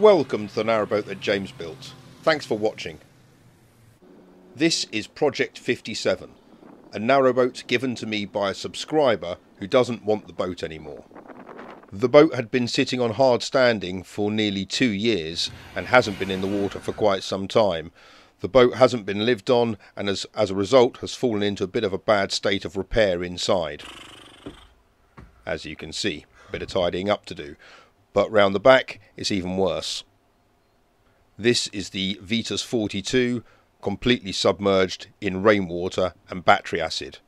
Welcome to the narrowboat that James built. Thanks for watching. This is Project 57, a narrowboat given to me by a subscriber who doesn't want the boat anymore. The boat had been sitting on hard standing for nearly two years and hasn't been in the water for quite some time. The boat hasn't been lived on and as, as a result has fallen into a bit of a bad state of repair inside. As you can see, a bit of tidying up to do but round the back it's even worse. This is the Vetus 42, completely submerged in rainwater and battery acid.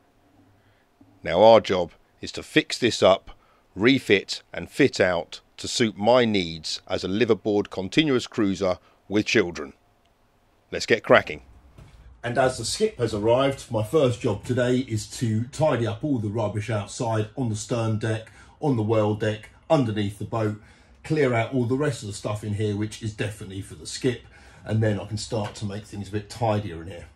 Now our job is to fix this up, refit and fit out to suit my needs as a liveaboard continuous cruiser with children. Let's get cracking. And as the skip has arrived, my first job today is to tidy up all the rubbish outside on the stern deck, on the well deck, underneath the boat, clear out all the rest of the stuff in here, which is definitely for the skip. And then I can start to make things a bit tidier in here.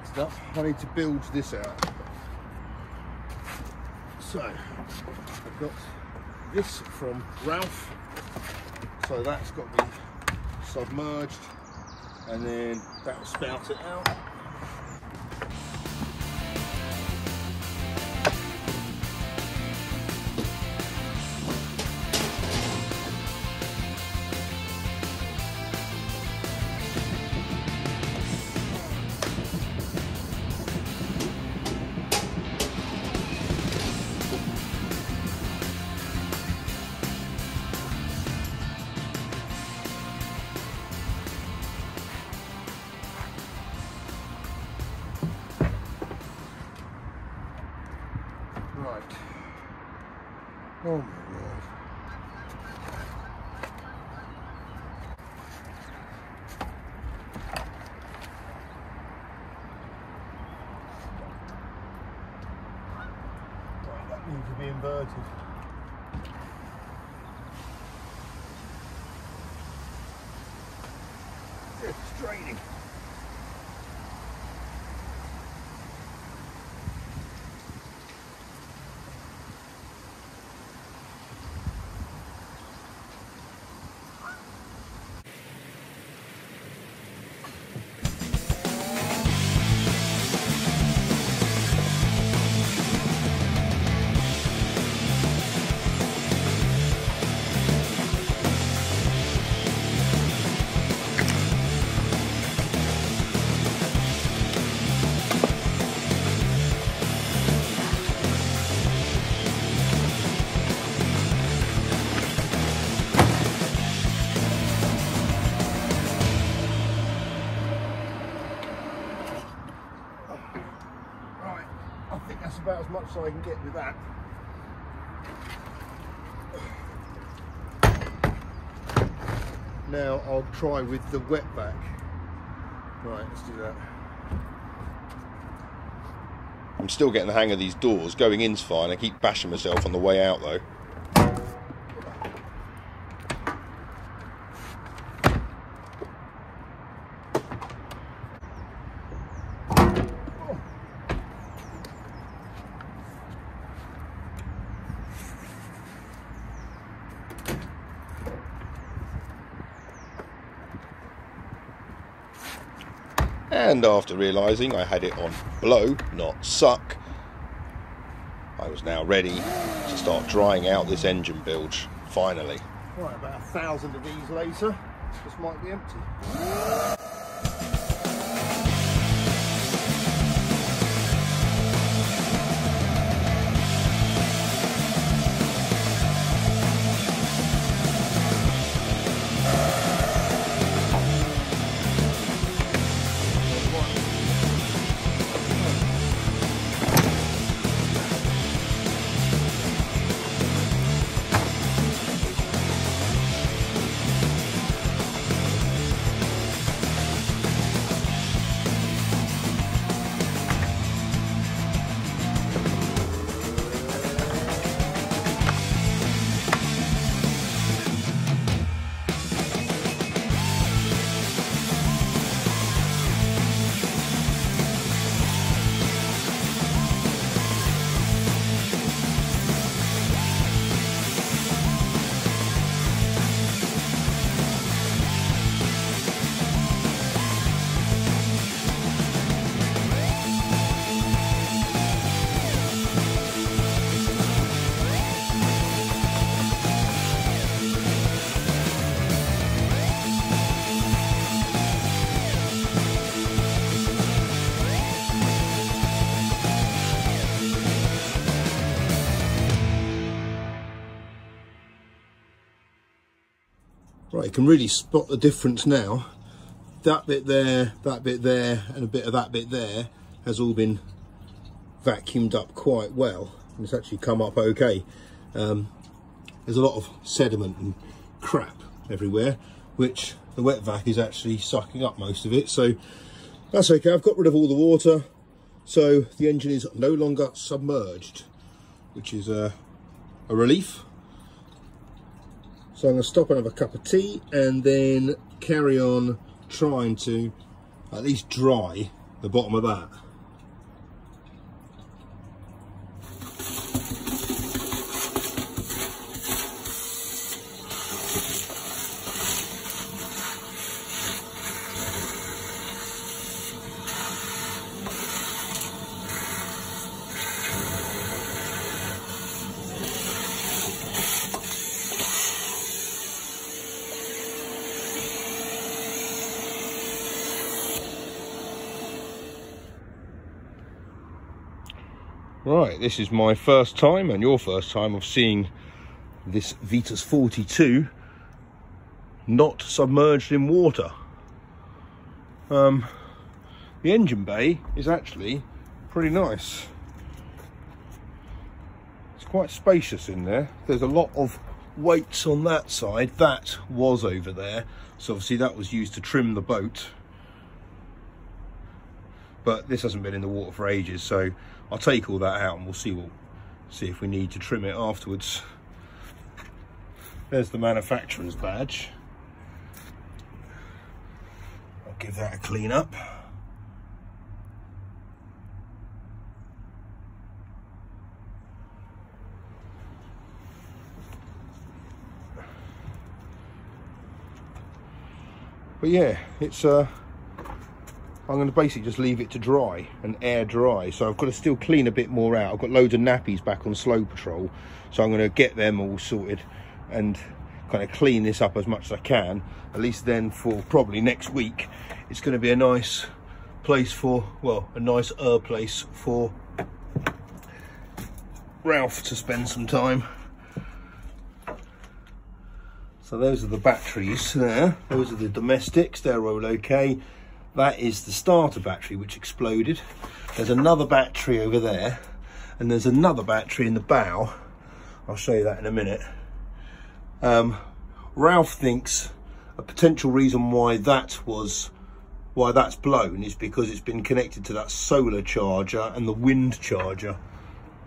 Next up, I need to build this out. So, I've got this from Ralph. So that's got to be submerged and then that'll spout it out. Inverted. It's straining. As I can get with that. Now I'll try with the wet vac. Right, let's do that. I'm still getting the hang of these doors. Going in's fine. I keep bashing myself on the way out though. And after realising I had it on blow, not suck, I was now ready to start drying out this engine bilge, finally. Right, about a thousand of these later, this might be empty. Right, you can really spot the difference now. That bit there, that bit there, and a bit of that bit there has all been vacuumed up quite well. And it's actually come up okay. Um, there's a lot of sediment and crap everywhere, which the wet vac is actually sucking up most of it. So that's okay. I've got rid of all the water. So the engine is no longer submerged, which is a, a relief. So I'm going to stop and have a cup of tea and then carry on trying to at least dry the bottom of that. This is my first time and your first time of seeing this Vetus 42 not submerged in water. Um, the engine bay is actually pretty nice. It's quite spacious in there. There's a lot of weights on that side. That was over there. So obviously that was used to trim the boat. But this hasn't been in the water for ages. So I'll take all that out and we'll see what see if we need to trim it afterwards. There's the manufacturer's badge. I'll give that a clean up. But yeah, it's uh I'm going to basically just leave it to dry and air dry. So I've got to still clean a bit more out. I've got loads of nappies back on slow patrol. So I'm going to get them all sorted and kind of clean this up as much as I can. At least then for probably next week, it's going to be a nice place for, well, a nice er place for Ralph to spend some time. So those are the batteries there. Those are the domestics. They're all okay. That is the starter battery which exploded. There's another battery over there and there's another battery in the bow. I'll show you that in a minute. Um, Ralph thinks a potential reason why that was why that's blown is because it's been connected to that solar charger and the wind charger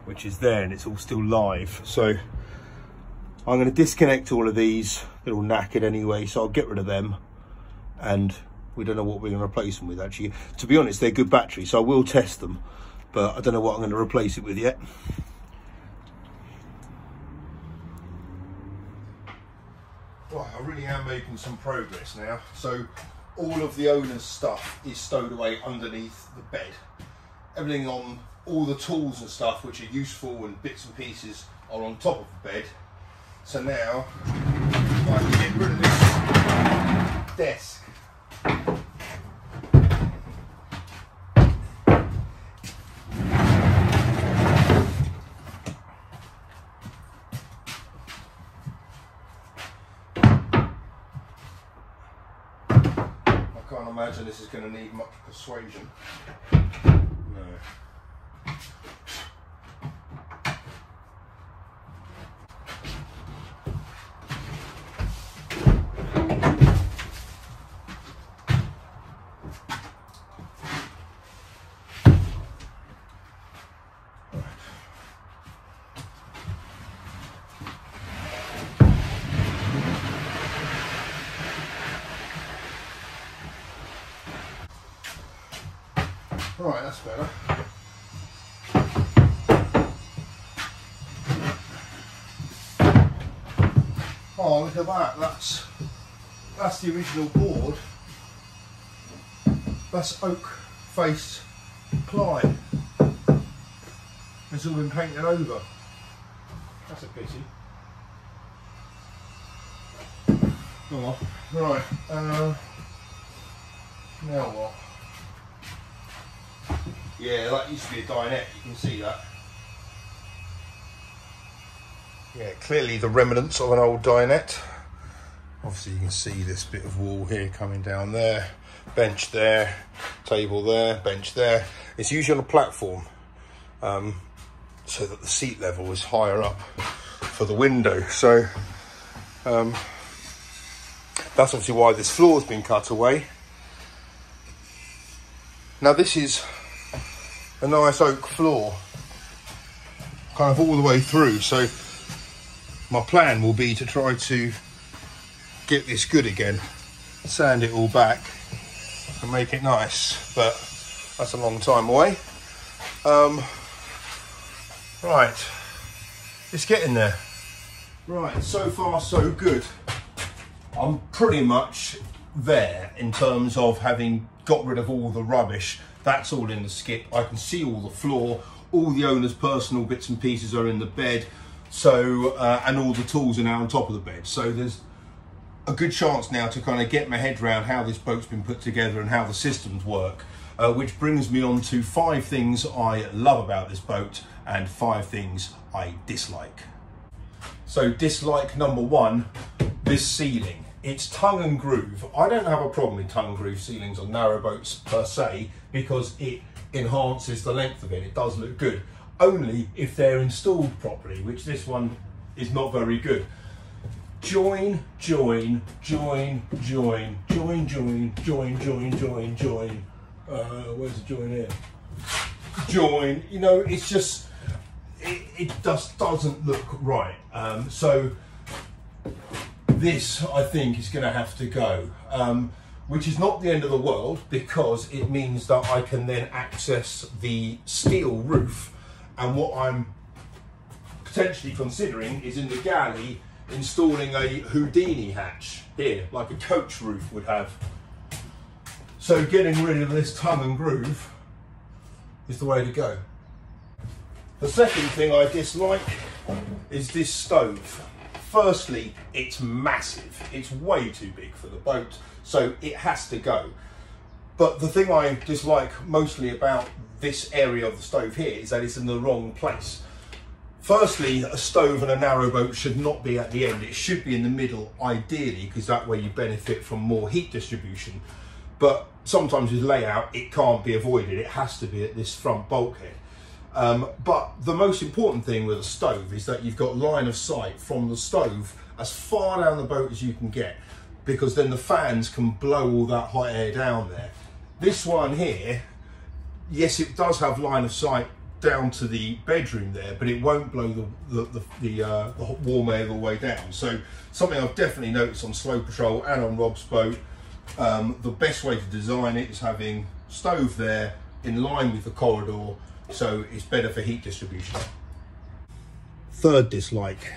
which is there and it's all still live so I'm going to disconnect all of these they're all knackered anyway so I'll get rid of them and we don't know what we're going to replace them with actually. To be honest they're good batteries so i will test them but i don't know what i'm going to replace it with yet. Right i really am making some progress now. So all of the owner's stuff is stowed away underneath the bed. Everything on all the tools and stuff which are useful and bits and pieces are on top of the bed. So now i can get rid of this desk this is going to need much persuasion. No. Right, that's better. Oh, look at that. That's that's the original board. That's oak faced ply. It's all been painted over. That's a pity. Oh, right. Uh, now what? Yeah, that used to be a dinette, you can see that. Yeah, clearly the remnants of an old dinette. Obviously you can see this bit of wall here coming down there, bench there, table there, bench there. It's usually on a platform um, so that the seat level is higher up for the window. So um, that's obviously why this floor's been cut away. Now this is a nice oak floor, kind of all the way through. So my plan will be to try to get this good again, sand it all back and make it nice, but that's a long time away. Um, right, it's getting there. Right, so far so good. I'm pretty much there in terms of having got rid of all the rubbish. That's all in the skip. I can see all the floor, all the owner's personal bits and pieces are in the bed. So, uh, and all the tools are now on top of the bed. So there's a good chance now to kind of get my head around how this boat's been put together and how the systems work. Uh, which brings me on to five things I love about this boat and five things I dislike. So dislike number one, this ceiling. It's tongue and groove. I don't have a problem with tongue and groove ceilings on narrow boats per se because it enhances the length of it. It does look good. Only if they're installed properly, which this one is not very good. Join, join, join, join, join, join, join, join, join, join. Uh, where's the join here? Join. You know, it's just it, it just doesn't look right. Um, so this, I think, is going to have to go, um, which is not the end of the world because it means that I can then access the steel roof. And what I'm potentially considering is in the galley installing a Houdini hatch here, like a coach roof would have. So getting rid of this tongue and groove is the way to go. The second thing I dislike is this stove. Firstly, it's massive. It's way too big for the boat, so it has to go. But the thing I dislike mostly about this area of the stove here is that it's in the wrong place. Firstly, a stove and a narrow boat should not be at the end. It should be in the middle, ideally, because that way you benefit from more heat distribution. But sometimes with layout, it can't be avoided. It has to be at this front bulkhead. Um, but the most important thing with a stove is that you've got line of sight from the stove as far down the boat as you can get because then the fans can blow all that hot air down there. This one here, yes, it does have line of sight down to the bedroom there, but it won't blow the the, the, the, uh, the warm air all the way down. So something I've definitely noticed on Slow Patrol and on Rob's boat, um, the best way to design it is having stove there in line with the corridor so it's better for heat distribution. Third dislike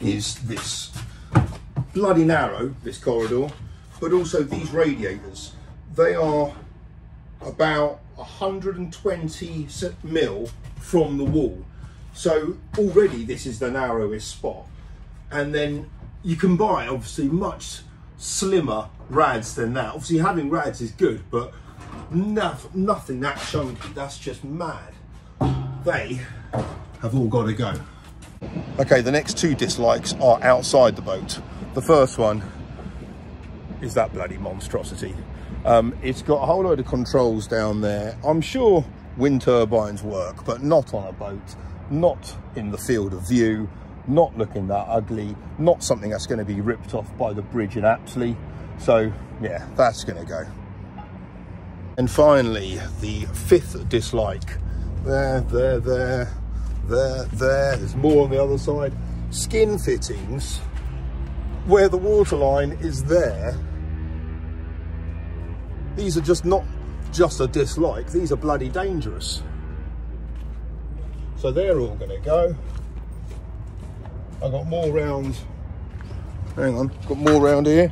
is this bloody narrow, this corridor, but also these radiators. They are about 120 mil from the wall. So already this is the narrowest spot. And then you can buy obviously much slimmer rads than that. Obviously having rads is good, but nothing that chunky, that's just mad. They have all got to go. Okay, the next two dislikes are outside the boat. The first one is that bloody monstrosity. Um, it's got a whole load of controls down there. I'm sure wind turbines work, but not on a boat, not in the field of view, not looking that ugly, not something that's going to be ripped off by the bridge in Apsley. So yeah, that's going to go. And finally, the fifth dislike. There, there, there, there, there. There's more on the other side. Skin fittings, where the waterline is there. These are just not just a dislike, these are bloody dangerous. So they're all gonna go. I've got more round, hang on, got more round here.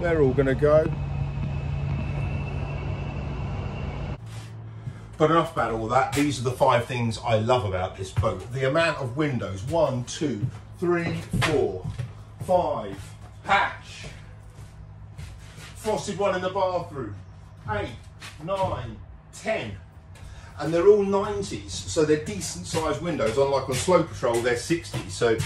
They're all gonna go. But enough about all that. These are the five things I love about this boat. The amount of windows, one, two, three, four, five, hatch, frosted one in the bathroom, eight, nine, ten. And they're all 90s, so they're decent sized windows, unlike on Slow Patrol, they're 60s. So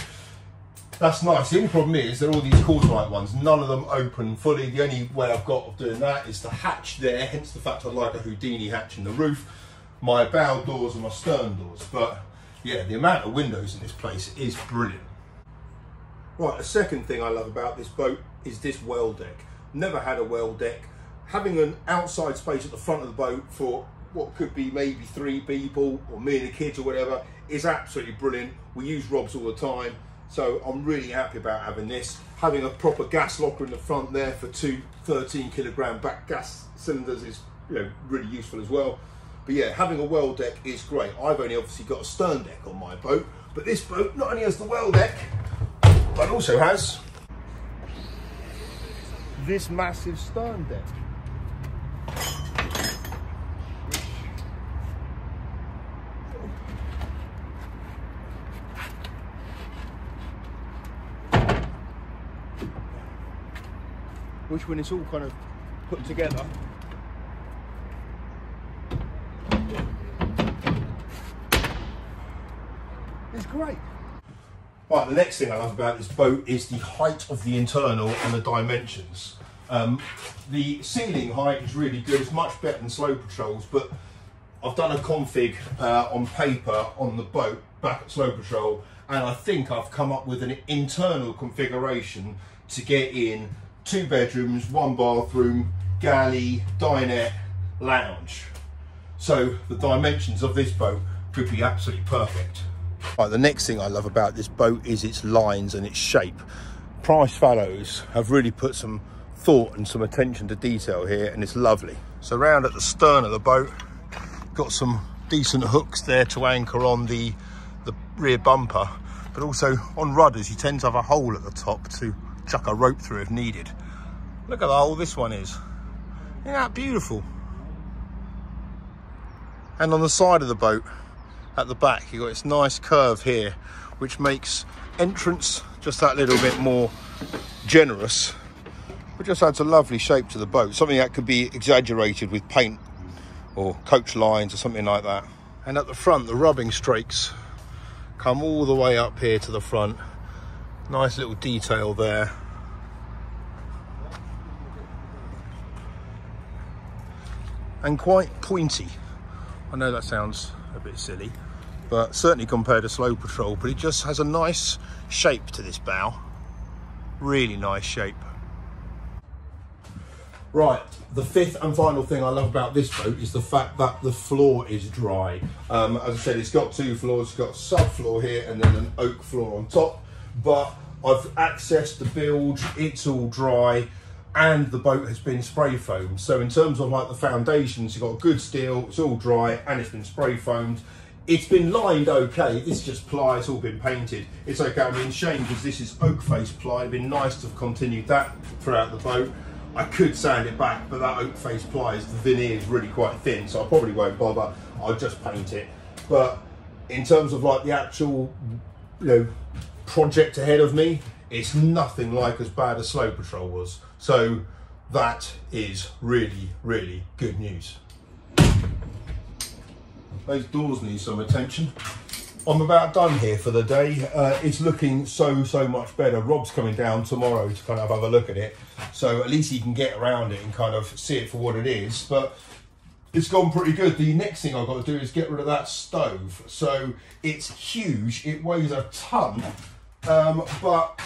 that's nice. The only problem is there are all these Cauterite ones. None of them open fully. The only way I've got of doing that is the hatch there. Hence the fact I like a Houdini hatch in the roof. My bow doors and my stern doors. But yeah, the amount of windows in this place is brilliant. Right, the second thing I love about this boat is this well deck. Never had a well deck. Having an outside space at the front of the boat for what could be maybe three people or me and the kids or whatever is absolutely brilliant. We use Robs all the time, so I'm really happy about having this. Having a proper gas locker in the front there for two 13 kilogram back gas cylinders is you know really useful as well. But yeah, having a well deck is great. I've only obviously got a stern deck on my boat, but this boat not only has the well deck, but also has this massive stern deck. Which when it's all kind of put together is great. Right, the next thing I love about this boat is the height of the internal and the dimensions. Um, the ceiling height is really good, it's much better than Slow Patrol's, but I've done a config uh, on paper on the boat back at Slow Patrol, and I think I've come up with an internal configuration to get in two bedrooms, one bathroom, galley, dinette, lounge. So the dimensions of this boat could be absolutely perfect. Right, the next thing I love about this boat is its lines and its shape. Price Fellows have really put some thought and some attention to detail here and it's lovely. So round at the stern of the boat, got some decent hooks there to anchor on the, the rear bumper, but also on rudders you tend to have a hole at the top to chuck a rope through if needed. Look at how old this one is. Isn't that beautiful? And on the side of the boat, at the back you've got this nice curve here which makes entrance just that little bit more generous but just adds a lovely shape to the boat something that could be exaggerated with paint or coach lines or something like that and at the front the rubbing strakes come all the way up here to the front nice little detail there. And quite pointy. I know that sounds a bit silly but certainly compared to slow patrol but it just has a nice shape to this bow. Really nice shape. Right the fifth and final thing i love about this boat is the fact that the floor is dry. Um, as i said it's got two floors it's got a subfloor here and then an oak floor on top but i've accessed the bilge it's all dry and the boat has been spray foamed so in terms of like the foundations you've got a good steel it's all dry and it's been spray foamed it's been lined okay. Is just ply. It's all been painted. It's okay. I mean, shame because this is oak face ply. It'd been nice to have continued that throughout the boat. I could sand it back, but that oak face ply is the veneer is really quite thin, so I probably won't bother. I'll just paint it. But in terms of like the actual, you know, project ahead of me, it's nothing like as bad as Slow Patrol was. So that is really, really good news. Those doors need some attention. I'm about done here for the day. Uh, it's looking so, so much better. Rob's coming down tomorrow to kind of have a look at it. So at least he can get around it and kind of see it for what it is. But it's gone pretty good. The next thing I've got to do is get rid of that stove. So it's huge. It weighs a ton. Um, but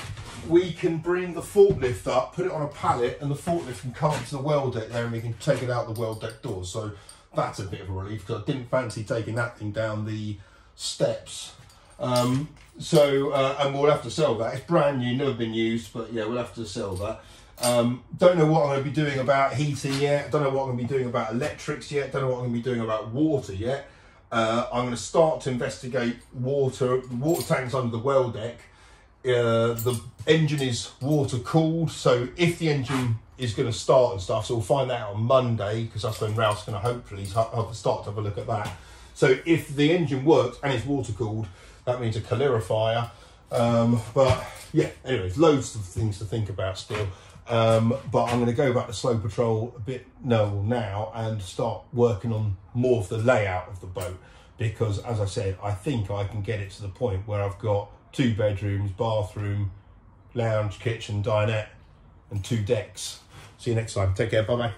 we can bring the forklift up, put it on a pallet, and the forklift can come up to the well deck there and we can take it out the well deck doors. So that's a bit of a relief because I didn't fancy taking that thing down the steps. Um, so, uh, and we'll have to sell that. It's brand new, never been used, but yeah, we'll have to sell that. Um, don't know what I'm going to be doing about heating yet. Don't know what I'm going to be doing about electrics yet. Don't know what I'm going to be doing about water yet. Uh, I'm going to start to investigate water, water tanks under the well deck. Uh, the engine is water cooled, so if the engine is going to start and stuff. So we'll find that out on Monday because that's when Ralph's going to hopefully start to have a look at that. So if the engine works and it's water cooled, that means a calorifier. Um, but yeah, anyways, loads of things to think about still. Um, but I'm going to go back to Slow Patrol a bit no now and start working on more of the layout of the boat because, as I said, I think I can get it to the point where I've got two bedrooms, bathroom, lounge, kitchen, dinette, and two decks. See you next time. Take care. Bye bye.